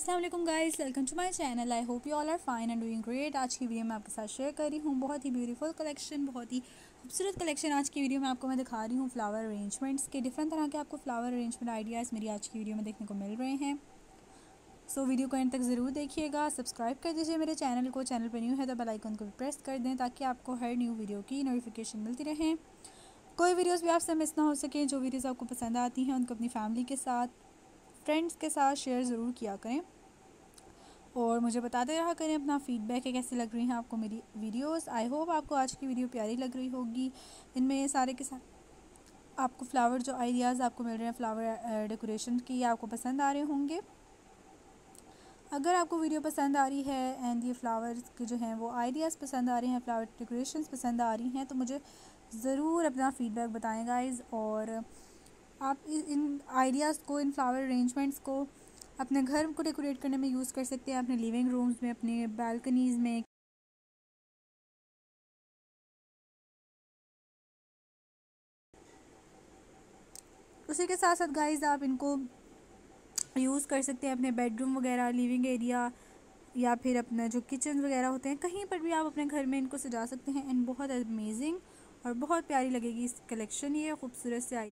Aslam guys welcome to my channel I hope you all are fine and doing great आज की video मैं आपके साथ share कर रही हूँ। बहुत ही ब्यूटीफुल कलेक्शन बहुत ही खूबसूरत कलेक्शन आज की वीडियो में आपको मैं दिखा रही हूँ फ्लावर अरेंजमेंट्स के। डिफरेंट तरह के आपको फ्लावर अरेंजमेंट आइडियाज़ मेरी आज की वीडियो में देखने को मिल रहे हैं। सो so, वीडियो को एंड तक ज़रूर देखिएगा। सब्सक्राइब कर दीजिए मेरे चैनल को। चैनल पर न्यू है तो बेल आइकन को भी प्रेस कर दें ताकि आपको हर न्यू वीडियो की नोटिफिकेशन मिलती रहे। कोई वीडियोज़ भी आपसे मिस ना हो सके जो वीडियोज़ आपको पसंद आती हैं उनको अपनी फैमिली के साथ फ्रेंड्स के साथ शेयर ज़रूर किया करें। और मुझे बताते रहा करें अपना फीडबैक है कैसी लग रही हैं आपको मेरी वीडियोस आई होप आपको आज की वीडियो प्यारी लग रही होगी। इनमें सारे के साथ आपको फ्लावर जो आइडियाज़ आपको मिल रहे हैं फ्लावर डेकोरेशन की आपको पसंद आ रहे होंगे। अगर आपको वीडियो पसंद आ रही है एंड ये फ्लावर्स के जो हैं वो आइडियाज़ पसंद आ रहे हैं फ्लावर डेकोरेशंस पसंद आ रही हैं तो मुझे ज़रूर अपना फ़ीडबैक बताएँ गाइज़ और आप इन आइडियाज़ को, इन फ्लावर अरेंजमेंट्स को अपने घर को डेकोरेट करने में यूज़ कर सकते हैं। अपने लिविंग रूम्स में, अपने बालकनीज़ में। उसी के साथ साथ गाइस आप इनको यूज़ कर सकते हैं अपने बेडरूम वगैरह लिविंग एरिया या फिर अपना जो किचन वगैरह होते हैं, कहीं पर भी आप अपने घर में इनको सजा सकते हैं। एंड बहुत अमेजिंग और बहुत प्यारी लगेगी इस कलेक्शन ये खूबसूरत से आई